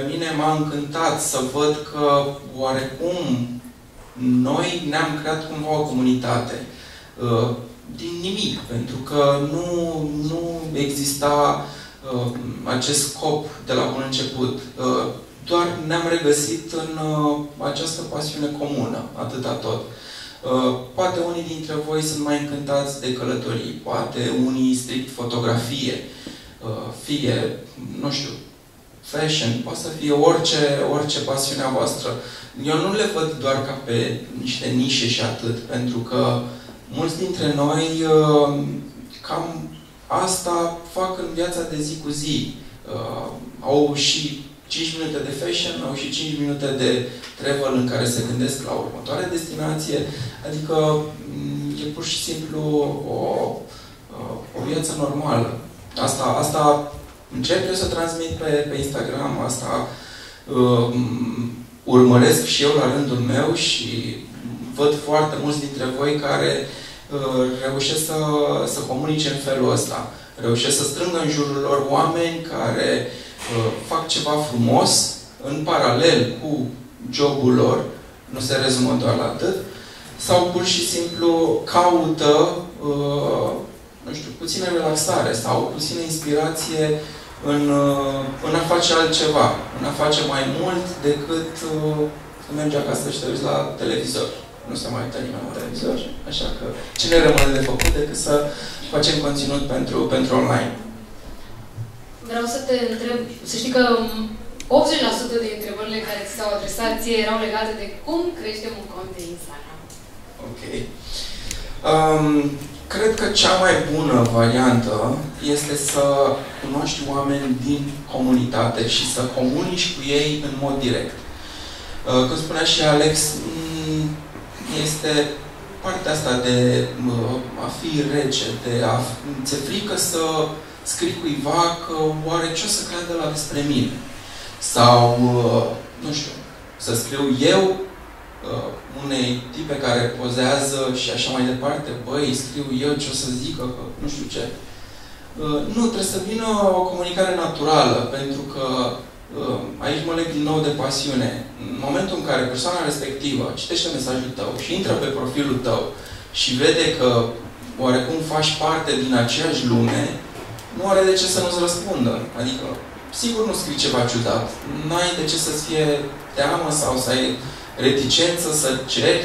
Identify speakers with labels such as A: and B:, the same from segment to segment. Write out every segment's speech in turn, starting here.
A: pe mine m-a încântat să văd că oarecum noi ne-am creat cumva o comunitate. Uh, din nimic, pentru că nu, nu exista uh, acest scop de la bun început. Uh, doar ne-am regăsit în această pasiune comună, atâta tot. Poate unii dintre voi sunt mai încântați de călătorii, poate unii strict fotografie, fie, nu știu, fashion, poate să fie orice, orice pasiunea voastră. Eu nu le văd doar ca pe niște nișe și atât, pentru că mulți dintre noi uh, cam asta fac în viața de zi cu zi. Uh, au și 5 minute de fashion, au și 5 minute de travel în care se gândesc la următoarea destinație. Adică mm, e pur și simplu o, uh, o viață normală. Asta, asta încerc eu să transmit pe, pe Instagram, asta uh, urmăresc și eu la rândul meu și văd foarte mulți dintre voi care uh, reușesc să, să comunice în felul ăsta. Reușesc să strângă în jurul lor oameni care uh, fac ceva frumos în paralel cu jobul lor, nu se rezumă doar la atât, sau pur și simplu caută, uh, nu știu, puțină relaxare sau puțină inspirație în, uh, în a face altceva, în a face mai mult decât uh, să mergi acasă și te uiți la televizor. Nu se mai uită nimeni la televizor, așa că ce ne rămâne de făcut decât să facem conținut pentru, pentru online.
B: Vreau să te întreb, să știi că 80% din întrebările care ți s-au adresat ție erau legate de cum creștem un cont de Instagram.
A: Ok. Um, Cred că cea mai bună variantă este să cunoști oameni din comunitate și să comunici cu ei în mod direct. Uh, cum spunea și Alex, mm, este partea asta de uh, a fi rece, de a ți frică să scrii cuiva că oare ce o să creadă la despre mine. Sau, uh, nu știu, să scriu eu uh, unei tipe care pozează și așa mai departe, băi, scriu eu ce o să zică, că nu știu ce. Uh, nu, trebuie să vină o comunicare naturală, pentru că uh, aici mă leg din nou de pasiune. În momentul în care persoana respectivă citește mesajul tău și intră pe profilul tău și vede că oarecum faci parte din aceeași lume, nu are de ce să nu-ți răspundă. Adică, sigur nu scrii ceva ciudat. N-ai de ce să-ți fie teamă sau să ai reticență să ceri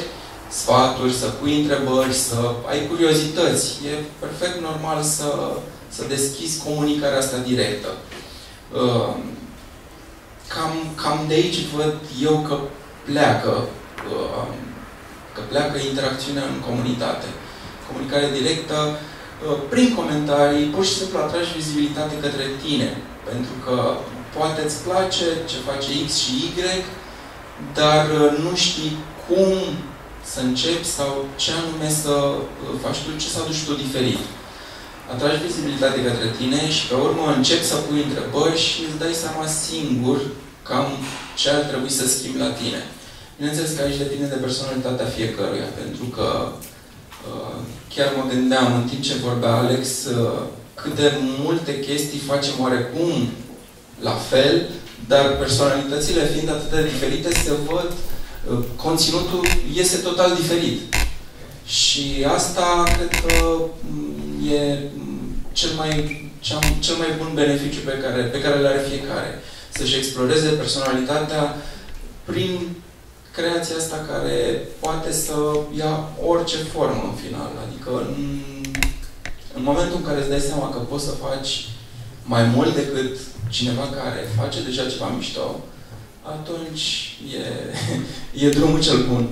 A: sfaturi, să pui întrebări, să ai curiozități. E perfect normal să, să deschizi comunicarea asta directă. Uh, cam, cam de aici văd eu că pleacă, uh, că pleacă interacțiunea în comunitate. Comunicare directă, uh, prin comentarii, pur și simplu atragi vizibilitate către tine. Pentru că poate îți place ce face X și Y, dar uh, nu știi cum să începi sau ce anume să uh, faci tu, ce să aduci tu diferit. Atragi vizibilitate către tine și pe urmă începi să pui întrebări și îți dai seama singur cam ce ar trebui să schimbi la tine. Bineînțeles că aici depinde de personalitatea fiecăruia, pentru că uh, chiar mă gândeam în timp ce vorbea Alex cât de multe chestii facem oarecum la fel, dar personalitățile fiind atât de diferite, se văd, uh, conținutul iese total diferit. Și asta cred că mm, e mm, cel mai, cel mai bun beneficiu pe care, pe care le are fiecare. Să-și exploreze personalitatea prin creația asta care poate să ia orice formă în final. Adică în, în momentul în care îți dai seama că poți să faci mai mult decât cineva care face deja ceva mișto, atunci e, e drumul cel bun.